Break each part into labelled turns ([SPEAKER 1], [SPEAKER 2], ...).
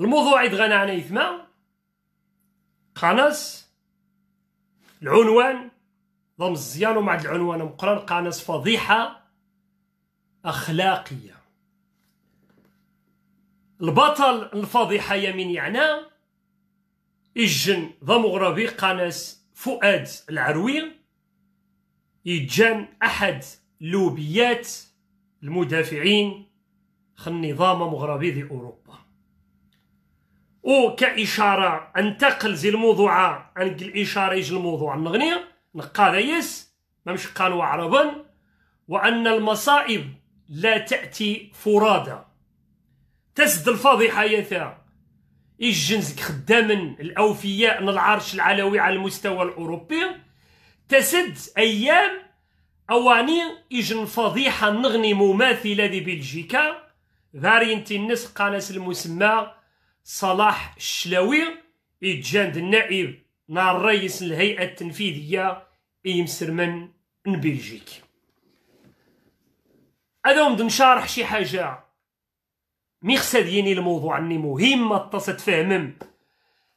[SPEAKER 1] الموضوع يدغنا عن إثما قناص العنوان ضم الزيان ومع العنوان مقرن قناص فضيحة أخلاقية. البطل الفضيحة يمين يعنى إجن ضم غربي قناص فؤاد العروي يجان أحد لوبيات المدافعين خل النظام مغربي ذي أوروبا. وكإشارة أنتقل زي الموضوع أنقل إشارة يجي الموضوع. نغني نقا يس مش قالوا عربا وأن المصائب لا تأتي فرادى تسد الفضيحة يثا يجنزك خداما الأوفياء العرش العلوي على المستوى الأوروبي. تسد أيام أواني يجن فضيحة نغني مماثلة دي بلجيكا. فارينتي الناس قانس المسمى صلاح الشلاوي يتجاند النائب نار رئيس الهيئة التنفيذية يمسر من بلجيك. هذا نشارح شي حاجة. ميخسا ديني الموضوع أني مهم اتصل تفهمم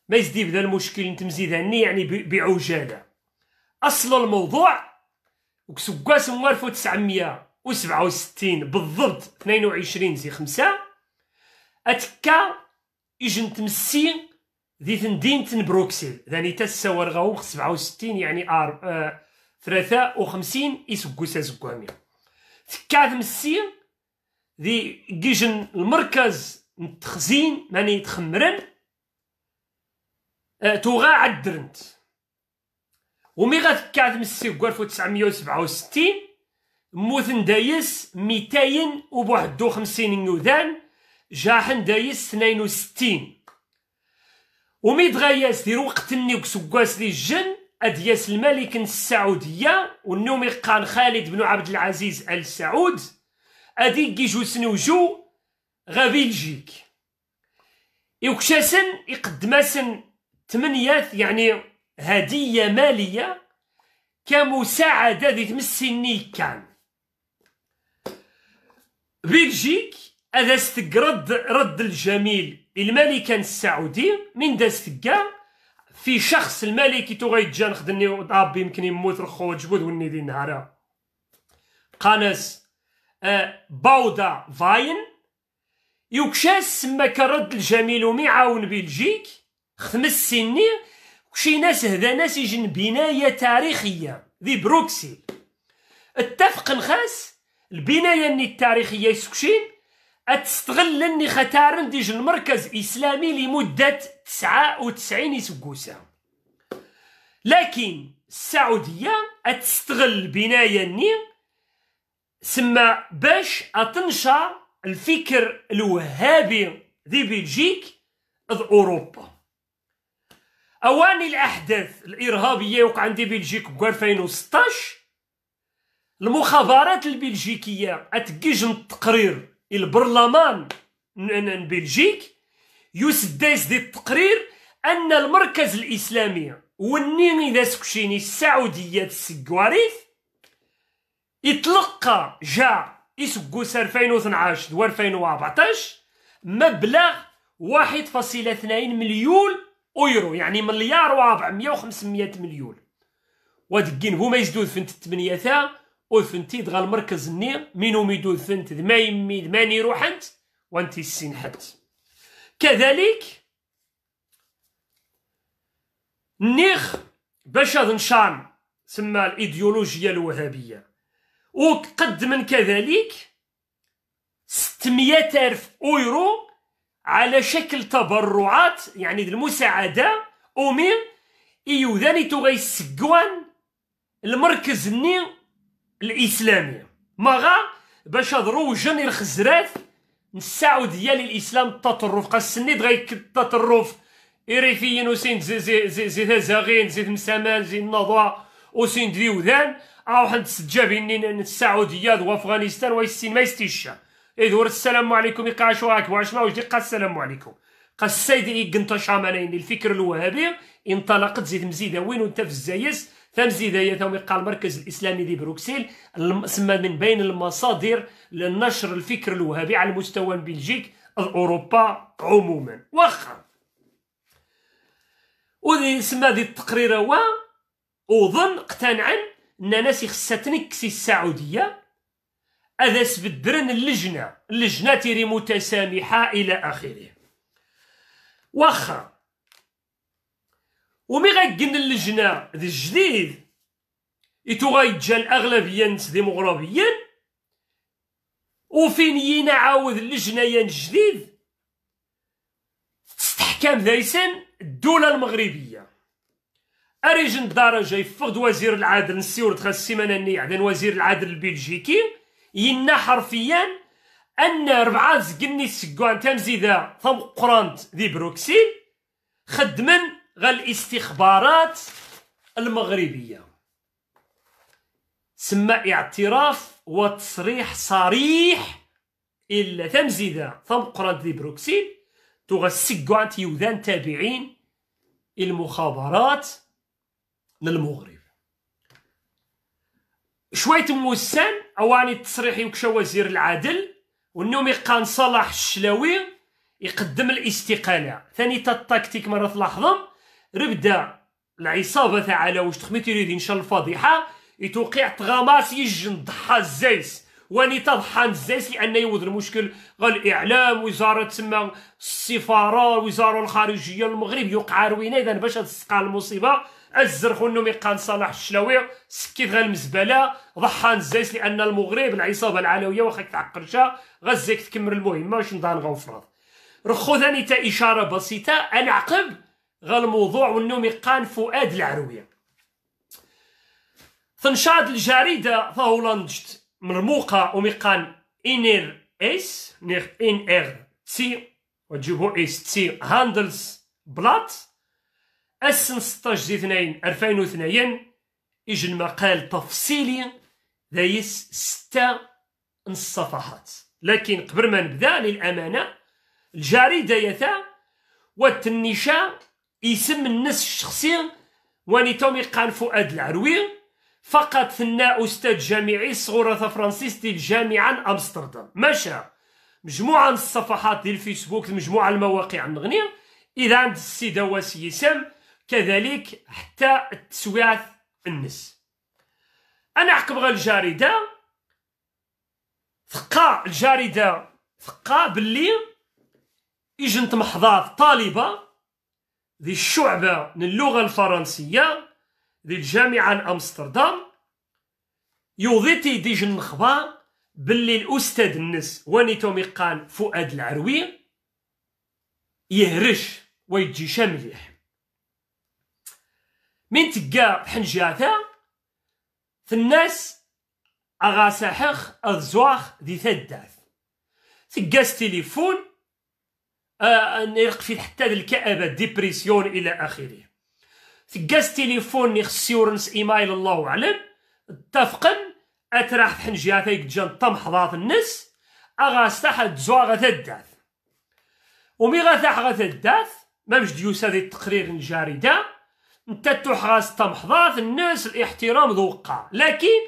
[SPEAKER 1] ما يزدي بدا المشكل أنت مزيداني يعني بعجالة. أصل الموضوع وكسكاس 1967 بالضبط 22 زي خمسة أتكا إجن تمسي ذي تندين بروكسل ذاني تساور غاوغ سبعة وستين يعني آر آه ثلاثة وخمسين إسكوسا زكوامي تكا تمسي ذي جيجن المركز التخزين ماني تخمرن آه توغا عدرنت. ومي غتكا تمسي كوالف تسعمية وسبعة وستين موثن دايس ميتين وبواحد وخمسين نيوذان جاحن دايس 62 ومي تغياس دير وقت النيوك سكواس دي الجن أدياس الملك السعودية والنومي قان خالد بن عبد العزيز آل سعود أدي جيجو سنوجو غا بلجيك يوكشاسن يقدماسن تمنيات يعني هدية مالية كمساعدة ذي تمسيني كان. بلجيك هذا رد رد الجميل الملكة السعودي من داستقا في شخص الملكي تو غيتجان خدني ربي يمكن يموت رخو جبود وني دي نهارا. قانس آه باودا فاين يوكشاس سما كرد الجميل ومي عاون بلجيك خمس سنين وشي ناس هذا ناس يجن بناية تاريخية ذي بروكسل اتفق نخاس البناية التاريخية يسكشين أتستغل أني ختارن ديج المركز إسلامي لمدة تسعة وتسعين سكوسا لكن السعودية أتستغل بناية ني سما باش أتنشر الفكر الوهابي ذي بلجيك ذ أوروبا. أواني الأحداث الإرهابية وقع عندي بلجيك ب 2016 المخابرات البلجيكية أتجيج التقرير البرلمان بلجيك يسدس دي التقرير أن المركز الإسلامي والنيمي ذا سكشيني السعودية السكواريث يتلقى جاء يسقوس 2012 و 2014 مبلغ 1.2 مليون اورو يعني مليار و400 و500 مليون. ودقين هما يزدود الثمانية ثا وثنتي دغا المركز ني مينو ميدو ثنت ما يمي ماني روحنت وانتي السين حد كذلك نيخ باش هذا نشان سما الايديولوجيا الوهابية. وقدم كذلك ستمية ألف أورو على شكل تبرعات يعني المساعدة أومي إيوذاني تغي السقوان المركز ني الإسلامية. ماغا باش وجن الخزرات السعوديه للاسلام التطرف. قاسني دغيك التطرف. إريفيين وسين زي زي زي زي زاغين زي مسامان زي النضوى وسين دي وذان. أو حد سجابين السعوديه دو افغانستان ويسين ما يستيشا إذ السلام عليكم يقاش واك واش ما وجدي السلام عليكم. قاس السيد إيقنطا شامانين الفكر الوهابي انطلقت زيد مزيدة وين وانت في الزايس ثمزيدية ثم قال المركز الإسلامي دي بروكسيل سما من بين المصادر لنشر الفكر الوهابي على مستوى بلجيك أوروبا عموما. واخا. ودي سما دي التقرير هو وظن اقتنعا أن ناس خصها تنكسي السعودية هذا سبدرن اللجنة اللجنة تيري متسامحه إلى آخره. واخا. ومي غاكن اللجنة ذي الجديد. إتو غايتجا الأغلبية ديمغرافيا وفين ينا عاود اللجنة جديد تستحكم ذايسن الدولة المغربية. أريجن بدرجة يفقد وزير العدل نسيور دخل السيمانة النية عدن وزير العدل البلجيكي. ينا حرفيا أن ربعة زقني سكوان تمزيدا ثم قرانت ذي بروكسيل خدمن غال الاستخبارات المغربية. سما اعتراف وتصريح صريح إلا تمزيدا ثم قرانت ذي بروكسيل تغسقو عن يوذان تابعين المخابرات للمغرب. شوية موسان أواني التصريح يكشى وزير العدل والنوم يقان صلاح الشلاوي يقدم الاستقالة. ثاني التكتيك مرة تلاحظم. ربدا العصابة تاع يريد إن شاء الفضيحة. يتوقع تغاماس يجن ضحى الزيس. واني تضحى الزيس لأن يوذ المشكل. الإعلام وزارة تسمى السفارة الوزاره الخارجية المغرب يوقع روينة. اذا باش تسقى المصيبة الزرخ انه ميقان صلاح الشلاوي. سكيت غير المزبلة. ضحى الزيس لأن المغرب العصابة العلوية واخا تعقرشا غزيك تكمل المهمة. واش نضان غوفرض رخو ثاني تا إشارة بسيطة. العقب غا الموضوع وانه ميقان فؤاد العرويه تنشاد الجريدة فهولندجت مرموقة وميقان إنير إس نير إن إر تي وتجيبو إس تي هاندلز بلات. السن 16 دي 2 2002 يجي المقال تفصيلي دايس ستة نص صفحات لكن قبل ما نبدأ للأمانة الجريدة يتا والتنشا اسم الناس الشخصي واني تومي قان فؤاد العروي فقط ثنا أستاذ جامعي صغورة فرانسيس ديال جامعة أمستردام. ماشى مجموعة من الصفحات ديال الفيسبوك مجموعة المواقع النغنية إذا عند السيدة واسي كذلك حتى التسويات النس أنا عقب غير الجريدة. ثقا الجريدة ثقا باللي إجنت محظات طالبة. ذي الشعبة من اللغة الفرنسية للجامعة أمستردام يوضيتي ديج النخبة باللي الأستاذ النس وانيتو ميقان فؤاد العروي يهرش ويجي مليح من تقا بحنجاتا الناس أغاساحخ أذزواخ دي ثداث. تقاس تليفون آه نرق في حتى الكآبة ديبريسيون إلى آخره. تقاس تليفون يخص يورنس إيمايل الله أعلم. اتفقا أتراح حنجيات هيك جان طم حضات النس اغاس تحت زواغة الداث. ومي غاثاح غاث الداث ما مش ديوسا ذي التقرير الجارده أنت توح غاس طم حضات الناس الاحترام ذوقا لكن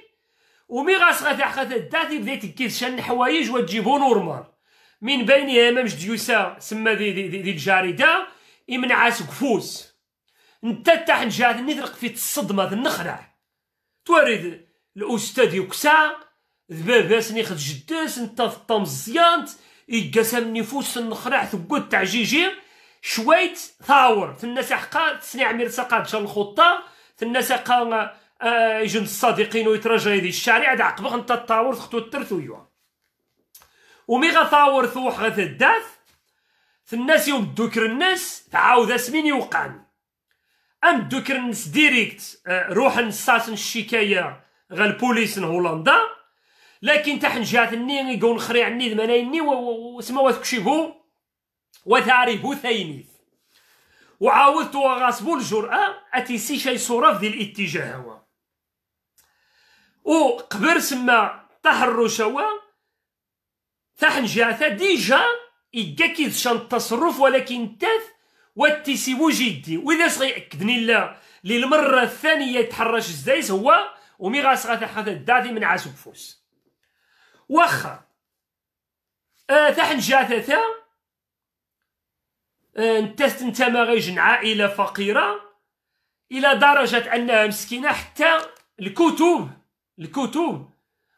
[SPEAKER 1] ومي غاس غاثاح غاث الداث يبدأ تكيد شان حوايج وتجيبو نورمال. من بينها ما مش ديوسا سما ذي ذي, ذي, ذي الجارده يمنع قفوس انت تاع جات نذرق في الصدمة النخرع توارد الأستاذ يكسع ذباباس نيخد جداس انت في مزيانت يقاسم النفوس النخرع ثقود تاع جيجي. شويت ثاور. الناس حقا سقاد شال الخطة. في الناس حقا آه يجن الصادقين ويترجى يدي الشارع. دا عقبغ انت تطاور تختو الترث ويوا ومي غثاور ثوح غث الداث في الناس يوم دوكر الناس تعاود اسمين يوقعني أم دوكر نس ديريكت آه، روح نساسن الشكاية غا البوليس هولندا. لكن تحن جات الني يقول خري عني ذمانيني وسما وثكشيبو وثاريبو ثينيث وعاودت وغاسبو الجرأة أتيسي شي صورة في الاتجاه هو. وقبر سما تحرش هو تحن جاتا ديجا إيكا كيف شان التصرف ولكن تاث واتيسي وجدي وإذا سغيأكدني لا للمرة الثانية يتحرش الزايس هو ومي غاس غاتحدث الدادي من عاسو بفوس. واخا آه تحن جاثتا انت انت ما غيجن عائلة فقيرة إلى درجة أنها مسكينة حتى الكتب الكتب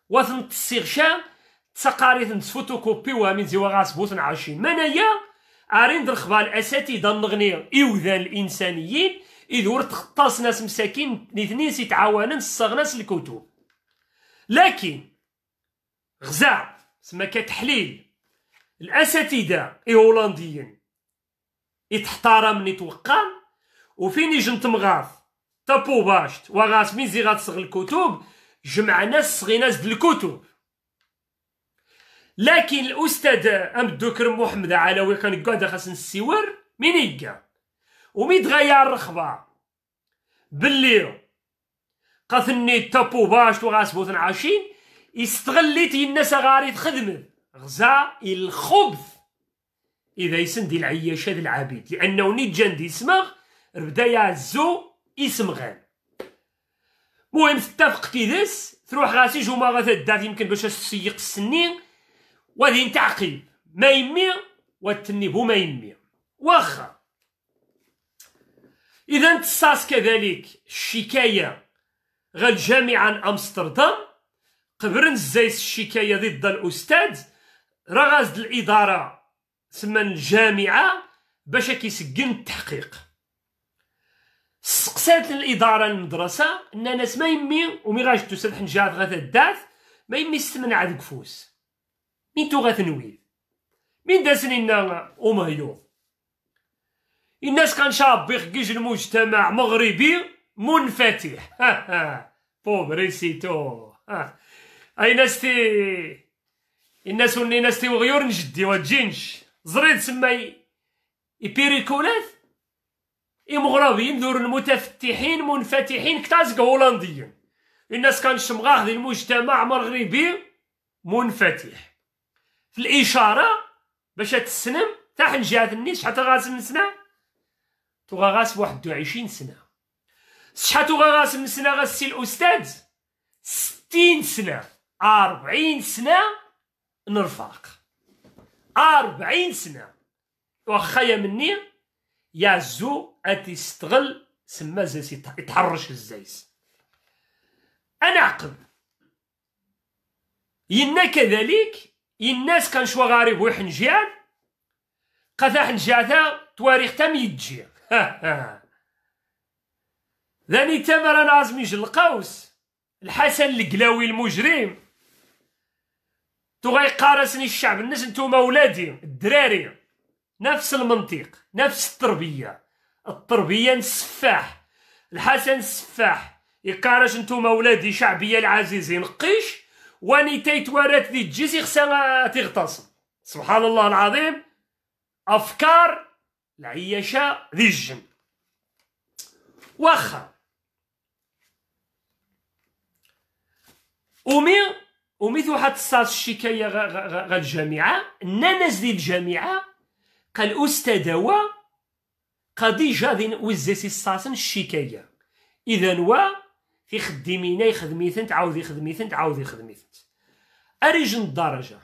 [SPEAKER 1] وثن السيغشا تقاريث نتفوتوكوبيوها من زيوا غاسبوثن عايشين منايا أرين درخبا الاساتذه النغني ايوذان الإنسانيين إذ ورد خطاس ناس مساكين الاثنين سيتعاونن ناس الكتب لكن غزا سما كتحليل الاساتذه ايهولنديين يتحترم يتوقع وفين يجي نتمغاث؟ تابو باشت وغاس مين زي غاتسغ الكتب جمع ناس صغي ناس الكتب لكن الأستاذ أم الدكر محمد علوي كان قاعد خاص نسيور مين يقا ومين تغير الرخبة. باللي قاثني تابو باش وغاس بوثن عاشين يستغليت الناس غاري تخدمت غزا الخبث. إذا يسندي العياشة العبيد لأنه نيت دي سمغ بدا يعزو اسم غان المهم تتفق كيدس تروح غاسي جوما الدار يمكن باش تسيق السنين وهذه تعقيب ما يمي والتنيبو ما يمي. واخا. إذا تصاص كذلك الشكاية غا الجامعة أمستردام قبرن الزيس الشكاية ضد الأستاذ راه الإدارة سمان الجامعة باش كيسكن التحقيق. سقسات الإدارة المدرسة إن ناس ما يمي ومي غاش تسلح نجات غاتا الداث ما يمي ستمنع ذوك فوس مين تو غاتنويل مين داسني لنا ومهيوض الناس كان شاب بيخقيج المجتمع مغربي منفتح ها ها بوبريسيتو اي ناس تي الناس وني ناس تي وغيور نجدي وتجينش زريد سماي إي مغربيين ذور المتفتحين منفتحين كتازق هولنديين الناس كان شمغاخ المجتمع مغربي منفتح في الإشارة باش تسنم تاع جهة النيس حتى غاسم سنة توغا غاس واحد وعشرين سنة. شحال توغا غاسم سنة غاسي الأستاذ؟ ستين سنة. أربعين سنة نرفاق. أربعين سنة. وخايا مني يعزو أتيستغل سما زيس يتحرش الزيس أنا عقب. ينا كذلك الناس كان شوا غارب ويحنجيان قذا حنجاتا تواريخ تام يجي ذاني تمر نازمي القوس الحسن القلاوي المجرم. تو غيقارسني الشعب الناس نتوما ولادي الدراري. نفس المنطق نفس التربية. التربية السفاح الحسن السفاح يقارش نتوما ولادي شعبية العزيزين قيش واني تيتوارات ذي تجيسي خصها تغتصب سبحان الله العظيم. أفكار العياشة ذي الجن. واخا. ومي ومثل واحد الصاص الشكاية غا الجامعة. الناس ديال الجامعة. قال أستاذ قضي جادين وزاسي الصاصن الشكاية إذا و في خدمينا يخدميثن تعاود يخدميثن تعاود يخدميثن أريجن الدرجة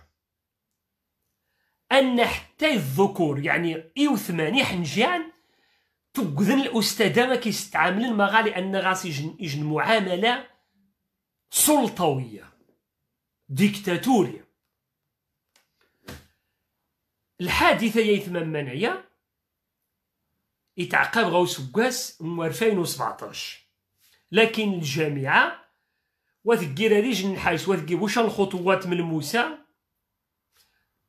[SPEAKER 1] أن حتى الذكور يعني إيو ثمانية حنجان تقذن الأستاذة ما كيستعاملن مع لأن غاس يجن, معاملة سلطوية ديكتاتورية. الحادثة يثمان منعية يتعقب غاو سكاس 2017 لكن الجامعة وثقير هذه الحايس وثقي واش الخطوات ملموسة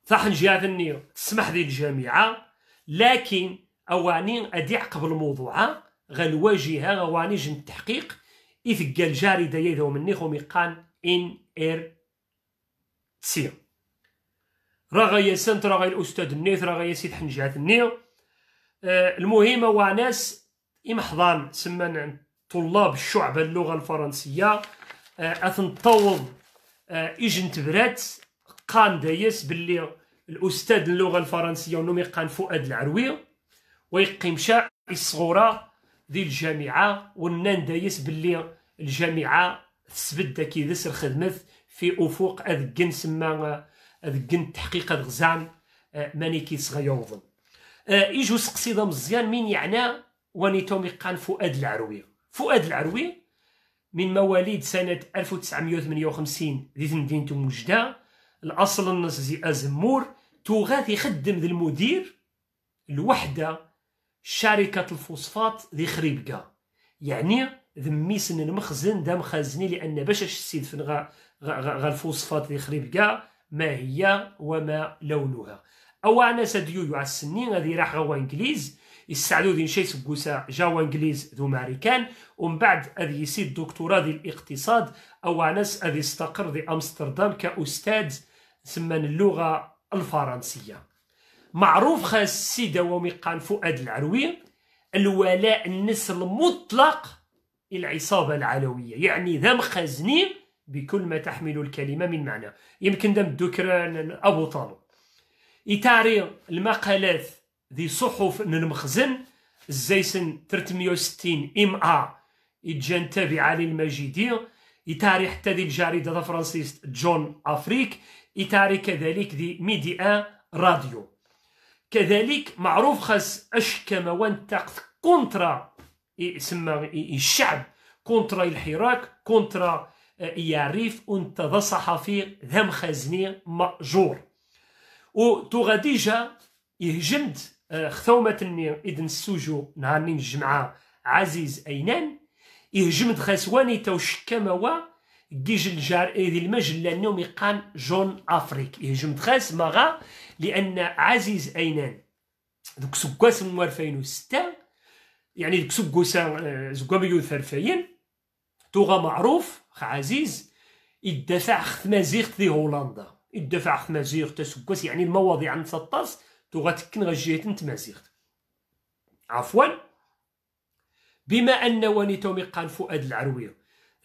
[SPEAKER 1] ثاح جهة تسمح ذي الجامعة لكن أواني أدي عقب الموضوع غالواجهة غواني جن التحقيق إذ قال جاري دايا مني خومي قان إن إير سي راه سنت راه الأستاذ النيث راه سيد حنجات النير آه المهم هو ناس إمحضان سمان طلاب الشعب اللغة الفرنسية آه، أثن طوض آه، إجن تبرات قان دايس باللي الأستاذ اللغة الفرنسية ونومي قان فؤاد العروي ويقيم شاء الصغورة ذي الجامعة ونان دايس باللي الجامعة تسبد كيدس الخدمة في أفق أذكن سما أذكن تحقيق غزان آه، ماني كيس غيوضن آه يجو سقسيدة مزيان مين يعني ونيتو ميقان فؤاد العروي. فؤاد العروي من مواليد سنة 1958 ذي مدينة مجدة الأصل النص زي أزمور توغات يخدم ذي المدير الوحدة شركة الفوسفات ذي خريبكا يعني ذميسن المخزن دا مخزني لأن باش السيد فين غا, غا, غا الفوسفات ذي خريبكا ما هي وما لونها. أو أنا سديو على السنين غادي راح غوا إنجليز. يساعدو ذي شي سبوسا جاوا إنجليز ذو ماريكان ومن بعد أذي يسيد دكتوراه ذي الاقتصاد أو ناس أذي استقر ذي أمستردام كأستاذ سمان اللغة الفرنسية. معروف خاص سيدة ومقان فؤاد العروي الولاء النس المطلق العصابة العلوية. يعني ذا مخزنين بكل ما تحمل الكلمة من معنى. يمكن دم الدكران أبو طالب. يتاري المقالات ذي صحف المخزن الزيسن 360 إم آ. يتجان تابعة للمجيدي. يتاري حتى ذي الجريدة الفرنسيس جون أفريك. يتاري كذلك ذي ميديا راديو. كذلك معروف خاص اشكى وانتقد كونترا يسمى الشعب. كونترا الحراك كونترا يعرف انت ذا صحفي ذا مخزني مأجور. و غاديجا يهجمد آه، خثومة إذن السوجو نهارني الجمعة عزيز أينان. يهجمد خاسواني تو شكاموا جيج الجار ذي المجلة النوم يقان جون أفريك. يهجمد خاس مغا لأن عزيز أينان. دوك سكواس من 2006 يعني دوك سكوسا آه، زكوا مليون ثرفاين توغا معروف عزيز يدافع خ مازيغت ذي هولندا. يدافع خ مازيغ تسكواس يعني المواضيع عن تطاس تغتكن غجيت تمازيغت عفوا. بما أن ونيتو مقان فؤاد العروية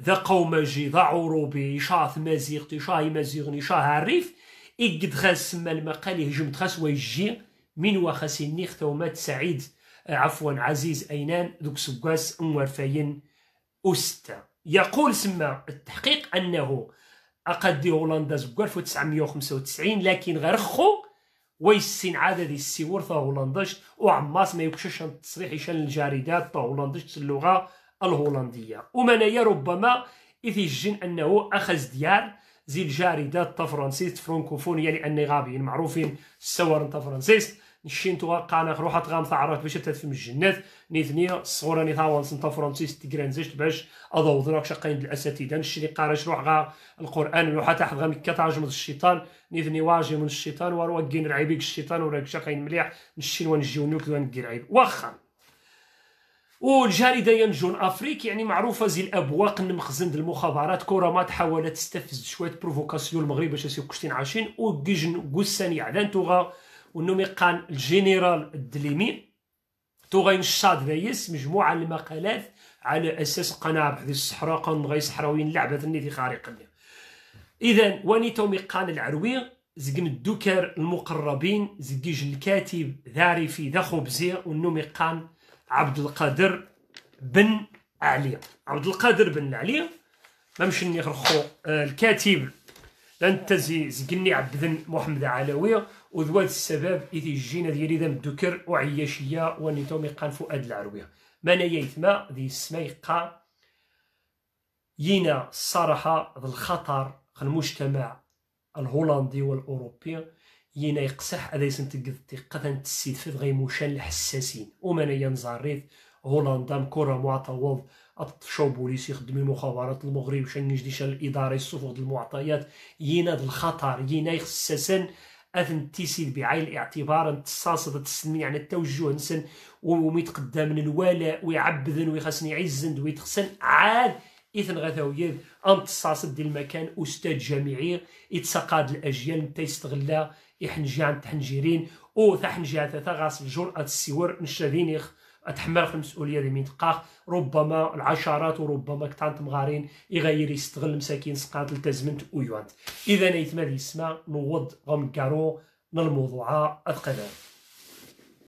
[SPEAKER 1] ذا قومجي ذا عروبي شاث مازيغ تشاي مازيغني شاه عريف إقد خاس ما المقال يهجم خاس ويجي من وخاسي نيخ ثومات سعيد عفوا عزيز أينان ذوك سكواس أمورفاين أستا. يقول سما التحقيق أنه أقد هولندا في 1995 لكن غرخو ويسين عادة دي السيور تا هولندش وعماس ما يكشش التصريح يشان الجاريدات تا هولندش اللغة الهولندية. ومنايا ربما إذ يجن أنه أخذ ديار زي الجاريدات تا فرنسيس فرونكوفونية لأني غابيين معروفين السوار تا فرنسيس نشين توقعنا روحة غام ثعرات باش تدفم الجنات. نيثنيا الصغورة ني ثاوان سنتا فرونسيس تيكرانزيش باش اضوض راك شقين الاساتذه نشي قارش روح غا القرآن لوحة تحت غا مكة تعجم الشيطان. نيثني واجي من الشيطان وروا كين رعيبيك الشيطان وراك شقين مليح. نشي ونجيو نوك ونقي رعيب. واخا. والجاريده ينجون أفريك يعني معروفة زي الأبواق المخزن المخابرات. كورامات حاولت تستفز شوية بروفوكاسيون المغرب باش يسيو كشتين عايشين. وكيجن قسان يعلان توغا ونومي قان الجنرال الدليمي. تو الشاد بايس مجموعة المقالات على أساس قناع بحذي الصحراء قان غي صحراويين لعبة النيتي خارقة إذا ونيتو ميقان العروي زقن الدكر المقربين زقيج الكاتب ذاري في ذا خبزي ونومي قان عبد القادر بن علي. عبد القادر بن علي ما مشني آه، الكاتب. لأن تزي زقني عبد محمد علوي وذوات السبب إذ جينا ديالي ذا الدكر وعياشية ونيتو ميقان فؤاد العروية مانا يثما ذي السمايقا ينا الصراحة ذا الخطر المجتمع الهولندي والأوروبي. ينا يقسح هذا تسيد في غيموشان الحساسين. ومانا ينزاريث هولندا مكورة معطوض الشو بوليس يخدم المخابرات المغرب شان يجدي الإدارة الصفوف المعطيات. ينا الخطر. ينا يخسسن اثن تيسيد بعين الاعتبار تصاصد تسمي يعني التوجه نسن وميتقدم الولاء ويعبذن ويخسن يعزن ويتخسن عاد إثن غثاوية أن تصاصد دي المكان أستاذ جامعي يتسقاد الأجيال نتا يستغلا يحنجي عن تحنجيرين أو تحنجي عن غاس الجرأة السور نشادين أتحمل في المسؤولية ديال المنطقة ربما العشرات وربما كتان تمغارين يغير يستغل مساكين سقاط التزمنت ويوانت إذا نيتما يسمى نوض غم كارو الموضوع القدر